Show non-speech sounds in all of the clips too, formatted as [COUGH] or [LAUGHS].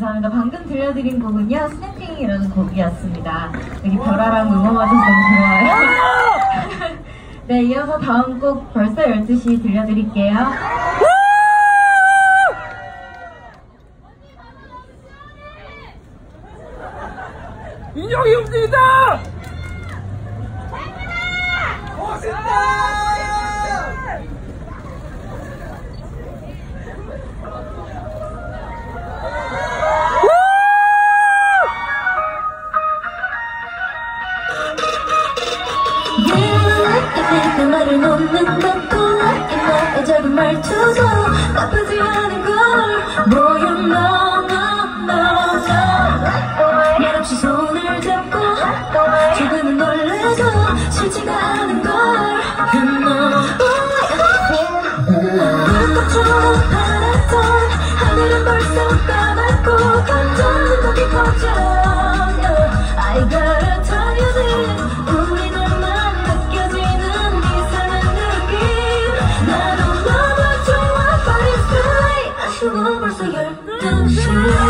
감사합니다. 방금 들려드린 곡은요, 스탬핑이라는 곡이었습니다. 여기 별아랑 응원 맞아서 너무 좋아요. 아! [LAUGHS] 네, 이어서 다음 곡 벌써 12시 들려드릴게요. 나를 놓는 것뿐이 나의 작은 말투도 나쁘지 않은 걸 뭐야 너너너 말없이 손을 잡고 조금은 놀래도 싫지가 않아 you.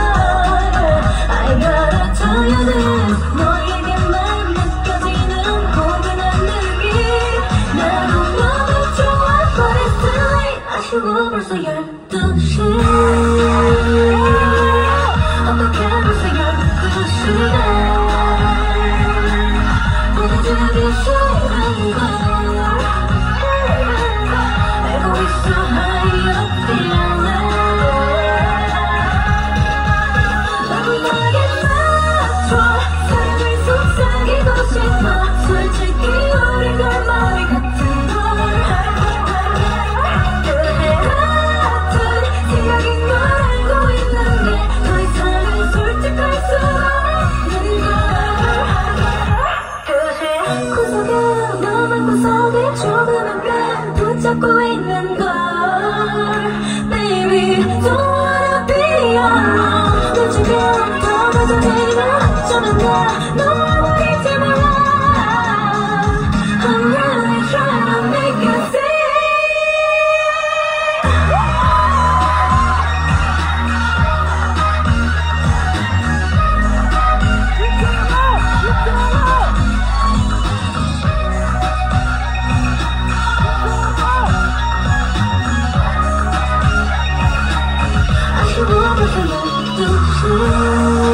是我们所有的事。love the truth.